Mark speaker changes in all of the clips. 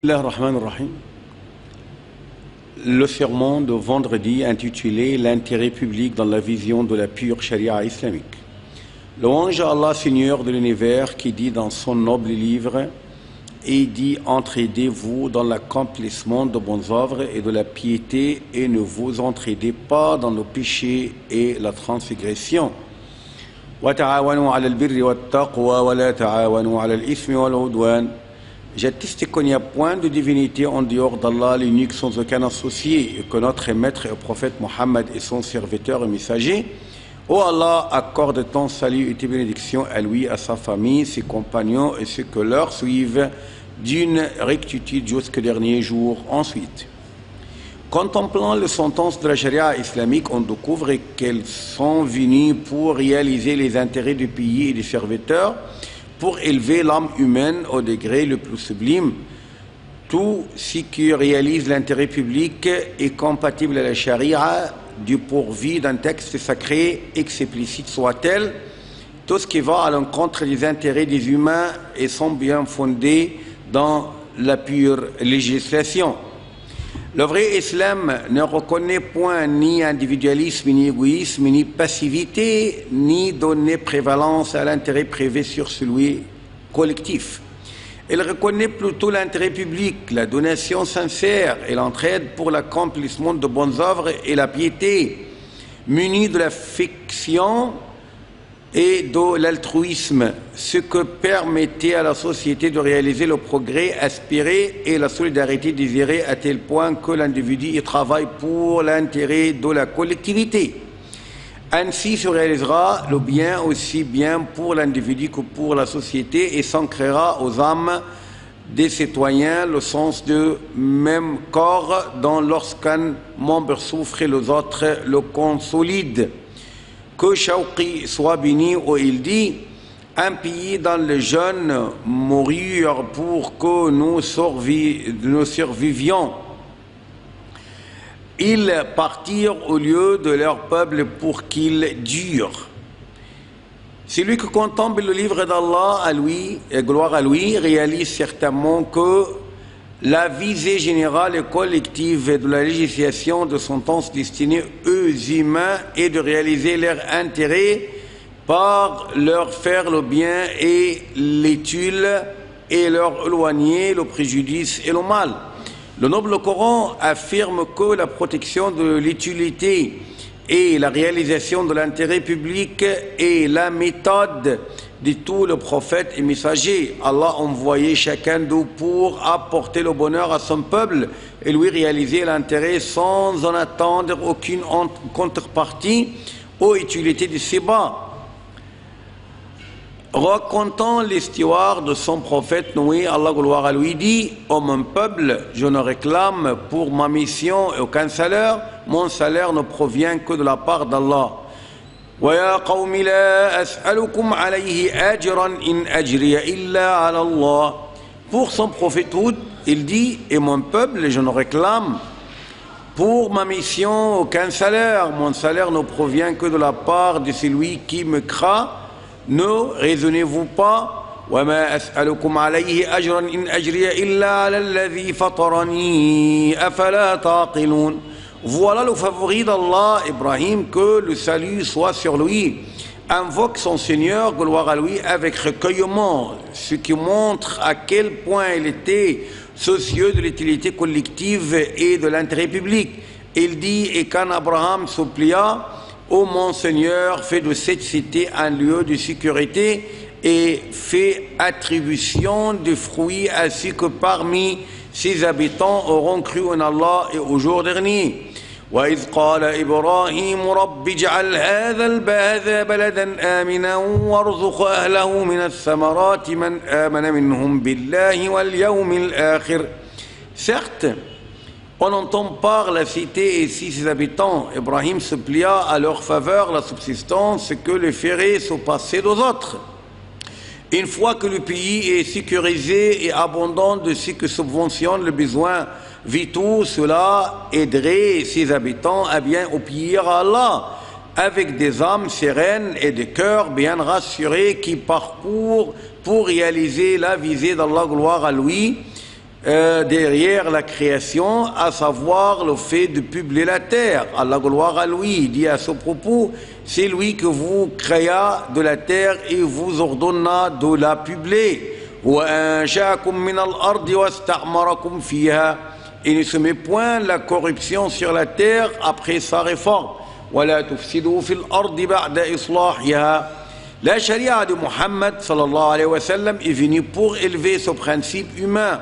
Speaker 1: Bismillah ar-Rahman ar-Rahim. Le sermon de vendredi intitulé L'intérêt public dans la vision de la pure charia islamique. Louange à Allah, Seigneur de l'univers, qui dit dans son noble livre et dit Entraidez-vous dans l'accomplissement de bonnes œuvres et de la piété et ne vous entraidez pas dans le péché et la transgression. وتعاونوا على البر والتقوى ولا تعاونوا على الإثم والعدوان J'atteste qu'il n'y a point de divinité en dehors d'Allah, l'unique sans aucun associé, et que notre maître et prophète Mohammed est son serviteur et messager. Ô Allah, accorde ton salut et tes bénédictions à lui, à sa famille, ses compagnons et ceux que leur suivent d'une rectitude jusqu'au dernier jour. Ensuite, contemplant les sentences de la charia islamique, on découvre qu'elles sont venues pour réaliser les intérêts du pays et des serviteurs pour élever l'âme humaine au degré le plus sublime. Tout ce qui réalise l'intérêt public est compatible à la charia du pourvu d'un texte sacré, explicite soit-elle. Tout ce qui va à l'encontre des intérêts des humains et sont bien fondés dans la pure législation. Le vrai islam ne reconnaît point ni individualisme, ni égoïsme, ni passivité, ni donner prévalence à l'intérêt privé sur celui collectif. Il reconnaît plutôt l'intérêt public, la donation sincère et l'entraide pour l'accomplissement de bonnes œuvres et la piété, munie de l'affection et de l'altruisme, ce que permettait à la société de réaliser le progrès aspiré et la solidarité désirée à tel point que l'individu y travaille pour l'intérêt de la collectivité. Ainsi se réalisera le bien aussi bien pour l'individu que pour la société et s'ancrera aux âmes des citoyens le sens de même corps dont lorsqu'un membre souffre les autres le consolident que Shawqi soit béni où il dit un pays dans les jeunes mourir pour que nous, nous survivions. Ils partirent au lieu de leur peuple pour qu'ils durent. Celui qui contemple le livre d'Allah à lui, et gloire à lui, réalise certainement que la visée générale et collective de la législation de sentence destinée aux humains est de réaliser leur intérêt par leur faire le bien et l'étude et leur éloigner le préjudice et le mal. Le noble Coran affirme que la protection de l'utilité et la réalisation de l'intérêt public est la méthode de tous les prophètes et messagers. Allah a envoyé chacun d'eux pour apporter le bonheur à son peuple et lui réaliser l'intérêt sans en attendre aucune contrepartie aux utilités de ses bas. Racontant l'histoire de son prophète Noé, Allah gloire à lui dit Ô mon peuple, je ne réclame pour ma mission aucun salaire, mon salaire ne provient que de la part d'Allah. ويا قوم لا أسألكم عليه أجرا إن أجري إلا على الله Pour son prophéthood, il dit Et mon peuple, je ne réclame pour ma mission aucun salaire. Mon salaire ne provient que de la part de celui qui me craint. Ne raisonnez-vous pas وما أسألكم عليه أجرا إن أجري إلا على الذي فطرني أفلا تعقلون Voilà le favori d'Allah, Ibrahim, que le salut soit sur lui. Invoque son Seigneur, gloire à lui, avec recueillement, ce qui montre à quel point il était soucieux de l'utilité collective et de l'intérêt public. Il dit, et quand Abraham supplia, Ô mon Seigneur, fais de cette cité un lieu de sécurité et fais attribution de fruits ainsi que parmi ses habitants auront cru en Allah et au jour dernier. وإذ قال إبراهيم رب اجعل هذا هذا بلدا آمنا وارزق أهله من الثمرات من آمن منهم بالله واليوم الآخر Certes, on entend par la cité et si ses habitants, Ibrahim se plia à leur faveur la subsistance que le ferait se passer aux autres. Une fois que le pays est sécurisé et abondant de ce que subventionne le besoin vitaux, cela aiderait ses habitants à bien obéir à Allah, avec des âmes sereines et des cœurs bien rassurés qui parcourent pour réaliser la visée d'Allah, gloire à lui, euh, derrière la création, à savoir le fait de publier la terre. Allah gloire à lui, dit à ce propos, c'est lui que vous créa de la terre et vous ordonna de la publier. Il ne se met point la corruption sur la terre après sa réforme. La charia de Muhammad sallallahu alayhi wa sallam est venue pour élever ce principe humain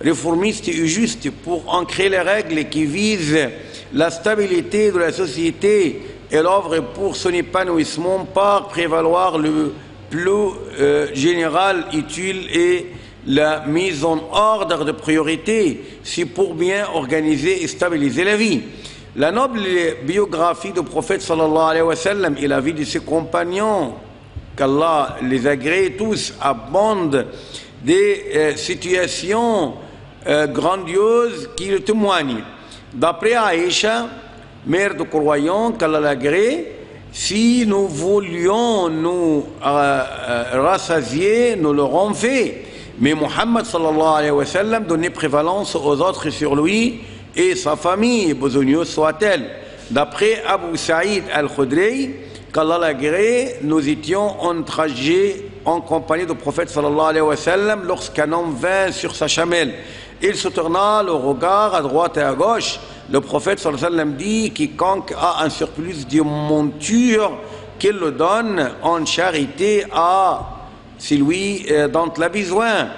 Speaker 1: réformiste et juste pour ancrer les règles qui visent la stabilité de la société et l'œuvre pour son épanouissement par prévaloir le plus euh, général, utile et la mise en ordre de priorités, c'est pour bien organiser et stabiliser la vie. La noble biographie du prophète sallallahu alayhi wa sallam et la vie de ses compagnons, qu'Allah les agrée tous, abondent des euh, situations euh, grandiose qui le témoigne. D'après Aïcha, mère de croyants, qu'Allah l'agrée, si nous voulions nous euh, euh, rassasier, nous l'aurons fait. Mais Muhammad sallallahu alayhi wa sallam donnait prévalence aux autres sur lui et sa famille, besogneuse soit-elle. D'après Abu Saïd al-Khudri, qu'Allah l'agrée, nous étions en trajet en compagnie du prophète sallallahu alayhi wa sallam lorsqu'un homme vint sur sa chamelle. Il se tourna le regard à droite et à gauche. Le prophète sallallahu alayhi wa sallam dit Quiconque a un surplus de monture, qu'il le donne en charité à celui euh, dont il a besoin.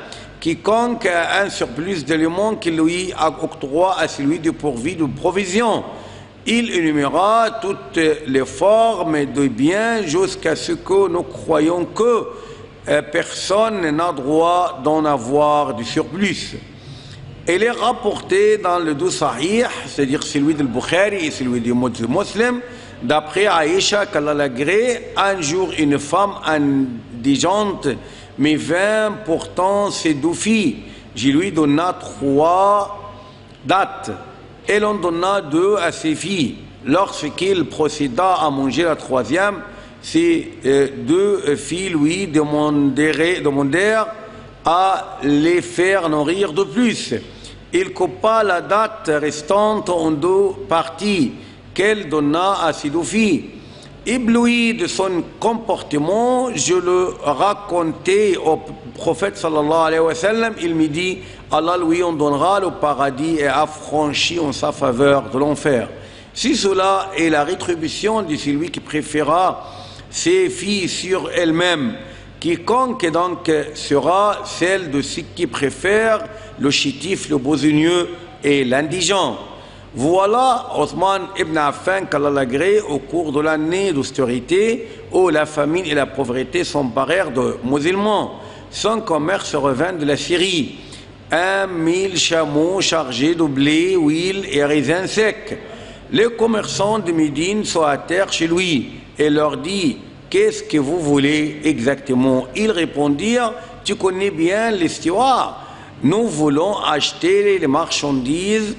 Speaker 1: Quiconque a un surplus d'éléments, qu'il lui octroie à celui de pourvu de provision. Il énuméra toutes les formes de biens jusqu'à ce que nous croyons que euh, personne n'a droit d'en avoir du surplus. Elle est rapportée dans le deux Sahih, c'est-à-dire celui de Bukhari et celui du Muslim, d'après Aïcha qu'Allah un jour une femme indigente mais vint pourtant ses deux filles. Je lui donna trois dates. Elle en donna deux à ses filles. Lorsqu'il procéda à manger la troisième, ces euh, deux filles lui demandèrent à les faire nourrir de plus il coupa la date restante en deux parties qu'elle donna à ses deux filles. Ébloui de son comportement, je le racontais au prophète sallallahu alayhi wa sallam. Il me dit Allah lui en donnera le paradis et affranchit en sa faveur de l'enfer. Si cela est la rétribution de celui qui préféra ses filles sur elles-mêmes, quiconque donc sera celle de ceux qui préfèrent le chétif, le besogneux et l'indigent. Voilà Othman ibn Affan qu'Allah au cours de l'année d'austérité où la famine et la pauvreté s'emparèrent de musulmans. Son commerce revint de la Syrie. Un mille chameaux chargés de blé, huile et raisins secs. Les commerçants de Médine sont à terre chez lui et leur dit Qu'est-ce que vous voulez exactement? Ils répondirent Tu connais bien l'histoire nous voulons acheter les marchandises,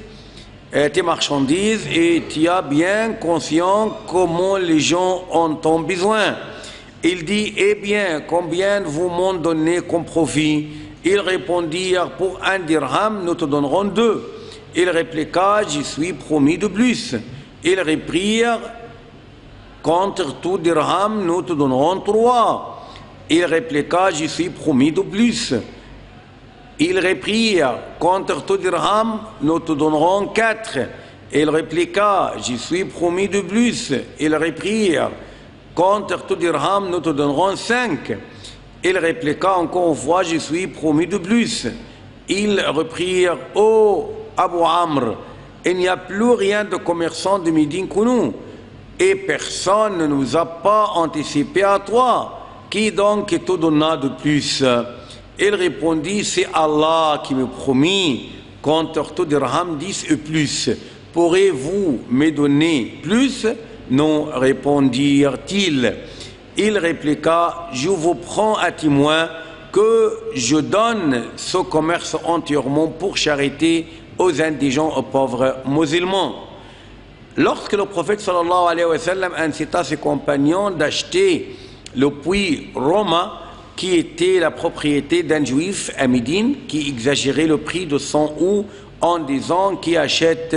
Speaker 1: tes marchandises et tu as bien conscient comment les gens ont besoin. Il dit, eh bien, combien vous m'en donnez comme profit? Ils répondirent, pour un dirham, nous te donnerons deux. Il répliqua, j'y suis promis de plus. Ils reprirent, contre tout dirham, nous te donnerons trois. Il répliqua, j'y suis promis de plus. Il réprirent, contre tout dirham, nous te donnerons quatre. Il répliqua, j'y suis promis de plus. Il réprirent, contre tout dirham, nous te donnerons cinq. Il répliqua encore une fois, j'y suis promis de plus. Ils reprirent, ô Abu Amr, il n'y a plus rien de commerçant de Médine que nous, et personne ne nous a pas anticipé à toi. Qui donc te donna de plus? Il répondit, c'est Allah qui me promit, contre tout dirham 10 et plus. Pourrez-vous me donner plus? Non, répondirent-ils. Il répliqua, je vous prends à témoin que je donne ce commerce entièrement pour charité aux indigents, aux pauvres musulmans. Lorsque le prophète sallallahu incita ses compagnons d'acheter le puits romain, qui était la propriété d'un juif à qui exagérait le prix de son eau en disant qui achète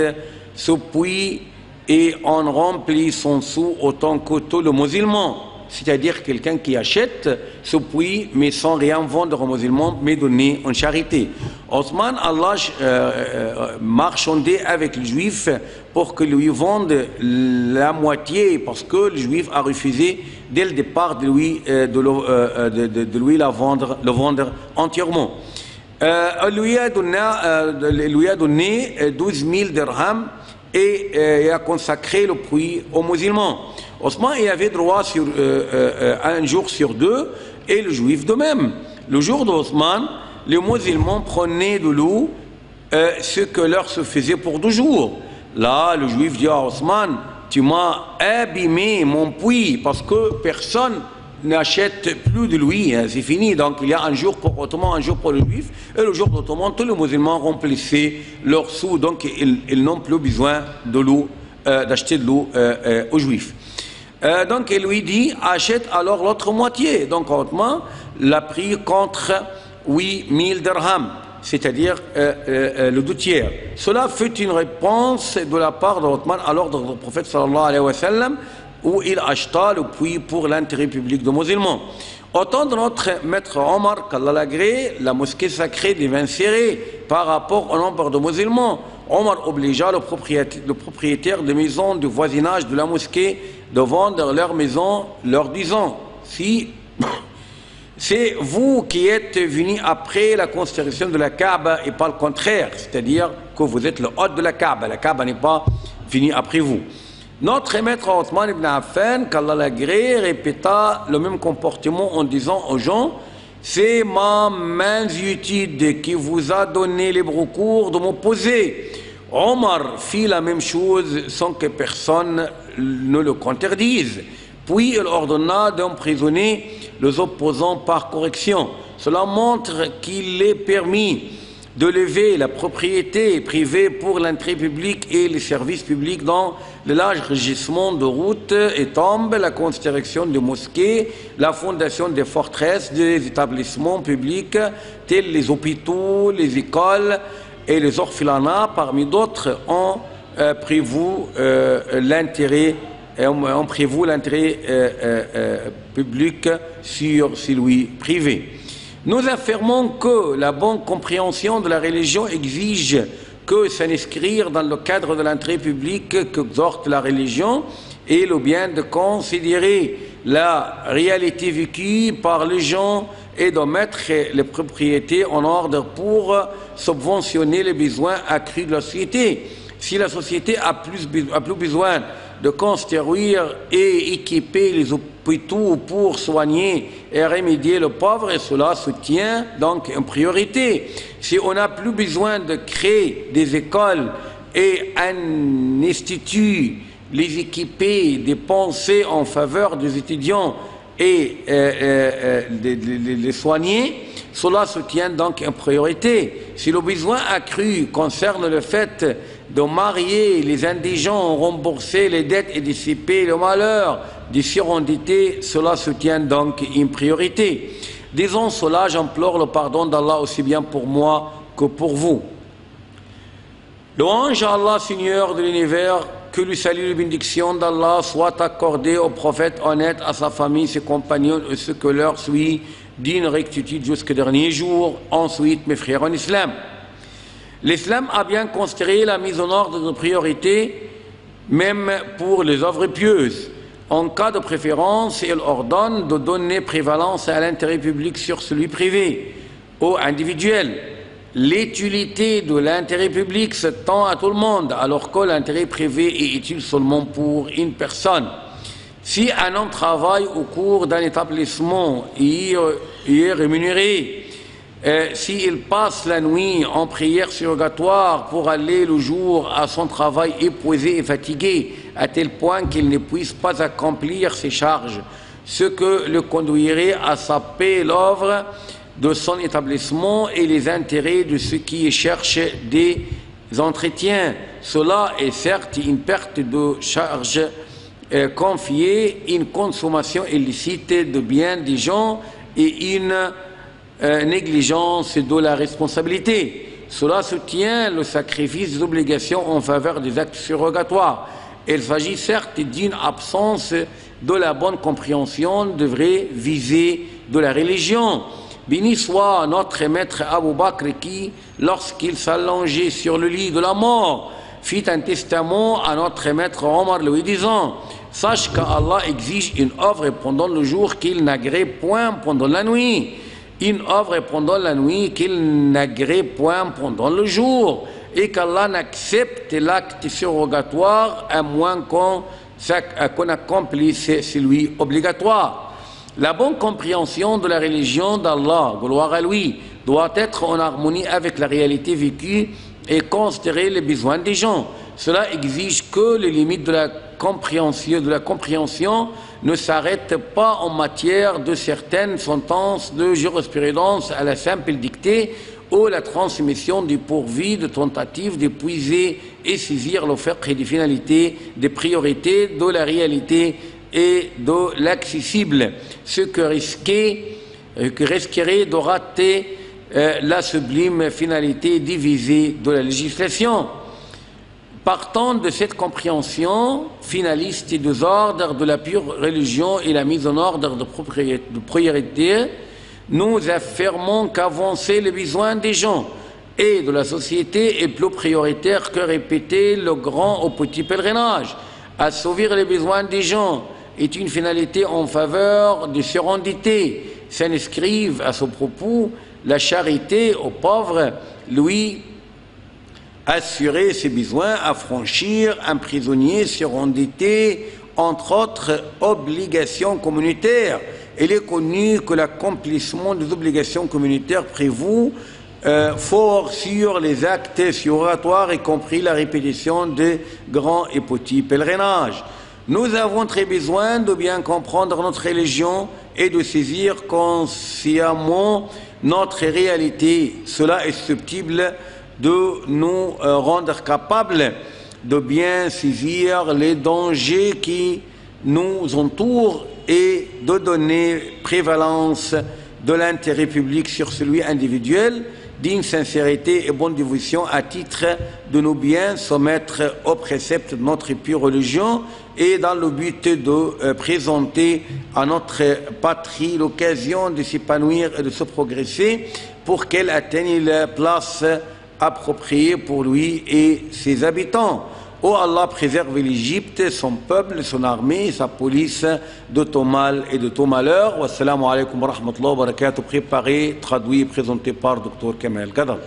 Speaker 1: ce puits et en remplit son sou autant que tout le musulman c'est-à-dire quelqu'un qui achète ce puits, mais sans rien vendre aux musulmans, mais donner en charité. Osman, Allah euh, euh, marchandait avec les juifs pour que lui vendent la moitié, parce que le juif a refusé dès le départ de lui, euh, de, lui la vendre, le vendre entièrement. lui, a donné, lui a donné 12 000 dirhams et a consacré le puits aux musulmans. Osman y avait droit sur, euh, euh, un jour sur deux, et le juif de même. Le jour d'Osman, les musulmans prenaient de l'eau euh, ce que leur se faisait pour deux jours. Là, le juif dit à Osman, tu m'as abîmé mon puits parce que personne n'achète plus de lui, hein, c'est fini. Donc il y a un jour pour Ottoman, un jour pour le juif, et le jour d'Ottoman, tous les musulmans remplissaient leurs sous, donc ils, n'ont plus besoin de l'eau, d'acheter de l'eau aux juifs. Euh, donc il lui dit achète alors l'autre moitié. Donc Othman l'a pris contre 8000 dirhams, c'est-à-dire euh, euh, le deux. Cela fut une réponse de la part d'Othman à l'ordre du prophète sallallahu alayhi wa sallam où il acheta le puits pour l'intérêt public des musulmans. Autant de notre maître Omar qu'Allah la mosquée sacrée devint serrée par rapport au nombre de musulmans. Omar obligea le propriétaire, le propriétaire de maisons du voisinage de la mosquée de vendre leur maison, leur disant, si c'est vous qui êtes venus après la construction de la Kaaba et pas le contraire, c'est-à-dire que vous êtes le hôte de la Kaaba, la Kaaba n'est pas venue après vous. Notre maître Othman ibn Affan, qu'Allah l'agré, répéta le même comportement en disant aux gens, c'est ma mansuétude qui vous a donné les brocours de m'opposer. Omar fit la même chose sans que personne ne le contredise. Puis il ordonna d'emprisonner les opposants par correction. Cela montre qu'il est permis de lever la propriété privée pour l'entrée publique et les services publics dans le large régissement de routes et tombes, la construction de mosquées, la fondation des forteresses, des établissements publics tels les hôpitaux, les écoles et les orphelinats, parmi d'autres, ont euh, euh, l'intérêt ont prévu l'intérêt euh, public sur celui privé. Nous affirmons que la bonne compréhension de la religion exige que s'inscrire dans le cadre de l'entrée publique qu'exhorte la religion et le bien de considérer la réalité vécue par les gens et de mettre les propriétés en ordre pour subventionner les besoins accrus de la société. Si la société a plus, a plus besoin de construire et équiper les hôpitaux pour soigner et remédier le pauvre, et cela se tient donc en priorité. Si on n'a plus besoin de créer des écoles et un institut, les équiper, des pensées en faveur des étudiants et euh, euh, euh, les soigner, cela se tient donc en priorité. Si le besoin accru concerne le fait de marier les indigents, rembourser les dettes et dissiper le malheur des surendités, cela se tient donc en priorité. Disons cela, j'implore le pardon d'Allah aussi bien pour moi que pour vous. Louange à Allah, Seigneur de l'univers, que le salut et la bénédiction d'Allah soient accordés au prophète honnête, à sa famille, ses compagnons et ceux que leur suit d'une rectitude jusqu'au dernier jour. Ensuite, mes frères en islam. L'islam a bien considéré la mise en ordre de priorité, même pour les œuvres pieuses. En cas de préférence, il ordonne de donner prévalence à l'intérêt public sur celui privé ou individuel. L'utilité de l'intérêt public se tend à tout le monde, alors que l'intérêt privé est utile seulement pour une personne. Si un homme travaille au cours d'un établissement et est rémunéré, s'il passe la nuit en prière surrogatoire pour aller le jour à son travail épuisé et fatigué, à tel point qu'il ne puisse pas accomplir ses charges, ce que le conduirait à saper l'œuvre de son établissement et les intérêts de ceux qui cherchent des entretiens. Cela est certes une perte de charges euh, confiée, une consommation illicite de biens des gens et une euh, négligence de la responsabilité. Cela soutient le sacrifice des obligations en faveur des actes surrogatoires. Il s'agit certes d'une absence de la bonne compréhension de vraie visée de la religion. Béni soit notre maître Abu Bakr qui, lorsqu'il s'allongeait sur le lit de la mort, fit un testament à notre maître Omar lui disant Sache qu'Allah exige une œuvre pendant le jour qu'il n'agrée point pendant la nuit, une œuvre pendant la nuit qu'il n'agrée point pendant le jour, et qu'Allah n'accepte l'acte surrogatoire à moins qu'on accomplisse celui obligatoire. La bonne compréhension de la religion d'Allah, gloire à lui, doit être en harmonie avec la réalité vécue et considérer les besoins des gens. Cela exige que les limites de la compréhension, ne s'arrêtent pas en matière de certaines sentences de jurisprudence à la simple dictée ou la transmission du pourvu de tentatives d'épuiser et saisir l'offre et des finalités, des priorités de la réalité et de l'accessible, ce que, risquait, euh, que risquerait de rater euh, la sublime finalité divisée de la législation. Partant de cette compréhension finaliste des ordres de la pure religion et la mise en ordre de, priorité, nous affirmons qu'avancer les besoins des gens et de la société est plus prioritaire que répéter le grand ou petit pèlerinage. Assouvir les besoins des gens est une finalité en faveur de sérendité. S'inscrivent à ce propos la charité aux pauvres, lui assurer ses besoins, affranchir un prisonnier surendetté, entre autres obligations communautaires. Il est connu que l'accomplissement des obligations communautaires prévues euh, fort sur les actes suratoires, y compris la répétition de grands et petits pèlerinages. Nous avons très besoin de bien comprendre notre religion et de saisir consciemment notre réalité. Cela est susceptible de nous euh, rendre capables de bien saisir les dangers qui nous entourent et de donner prévalence de l'intérêt public sur celui individuel d'une sincérité et bonne dévotion à titre de nous bien soumettre aux préceptes de notre pure religion et dans le but de euh, présenter à notre patrie l'occasion de s'épanouir et de se progresser pour qu'elle atteigne la place appropriée pour lui et ses habitants. Oh Allah, préserve l'Égypte, son peuple, son armée, sa police de ton mal et de ton malheur. Wassalamu alaikum wa rahmatullahi wa barakatuh. Préparé, traduit, présenté par Dr. Kamel Gadal.